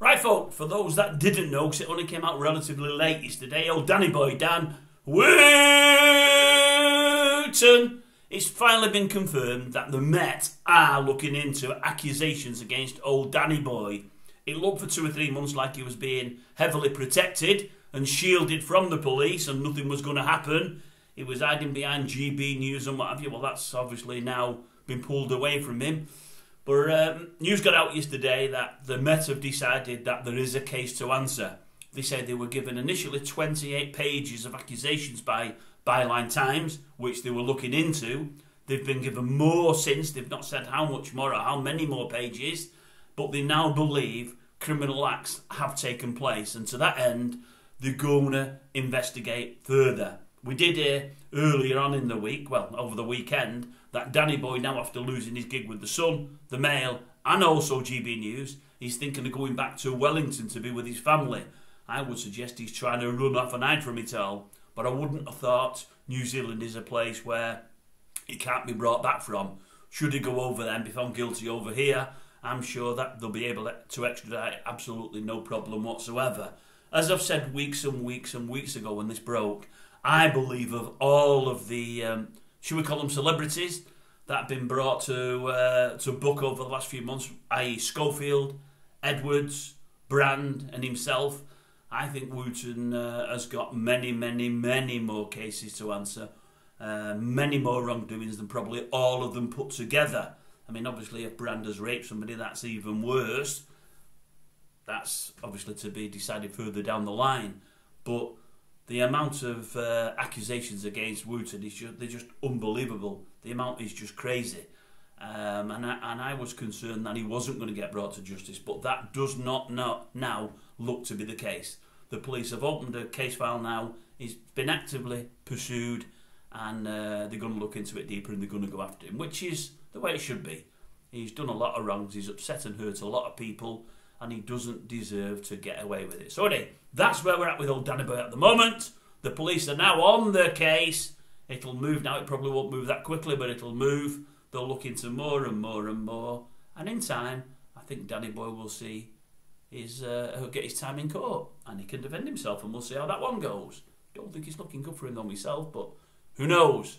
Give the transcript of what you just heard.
Right, folk, for those that didn't know, because it only came out relatively late yesterday, old Danny Boy Dan Wooton, it's finally been confirmed that the Met are looking into accusations against old Danny Boy. It looked for two or three months like he was being heavily protected and shielded from the police and nothing was going to happen. He was hiding behind GB News and what have you. Well, that's obviously now been pulled away from him. But um, news got out yesterday that the Met have decided that there is a case to answer. They said they were given initially 28 pages of accusations by Byline Times, which they were looking into. They've been given more since. They've not said how much more or how many more pages, but they now believe criminal acts have taken place. And to that end, they're going to investigate further. We did hear earlier on in the week, well, over the weekend, that Danny Boy, now after losing his gig with The Sun, The Mail, and also GB News, he's thinking of going back to Wellington to be with his family. I would suggest he's trying to run off and hide from it all, but I wouldn't have thought New Zealand is a place where he can't be brought back from. Should he go over there and be found guilty over here, I'm sure that they'll be able to extradite absolutely no problem whatsoever. As I've said weeks and weeks and weeks ago when this broke, I believe of all of the um, should we call them celebrities that have been brought to uh, to book over the last few months, i.e. Schofield, Edwards, Brand, and himself. I think Wooton uh, has got many, many, many more cases to answer, uh, many more wrongdoings than probably all of them put together. I mean, obviously, if Brand has raped somebody, that's even worse. That's obviously to be decided further down the line. But the amount of uh, accusations against Wooton is just, they're just unbelievable. The amount is just crazy. Um, and, I, and I was concerned that he wasn't going to get brought to justice, but that does not now look to be the case. The police have opened a case file now. He's been actively pursued, and uh, they're going to look into it deeper and they're going to go after him, which is the way it should be. He's done a lot of wrongs. He's upset and hurt a lot of people and he doesn't deserve to get away with it. So anyway, that's where we're at with old Danny Boy at the moment. The police are now on the case. It'll move now. It probably won't move that quickly, but it'll move. They'll look into more and more and more, and in time, I think Danny Boy will see his uh, he'll get his time in court, and he can defend himself, and we'll see how that one goes. Don't think it's looking good for him though myself, but who knows?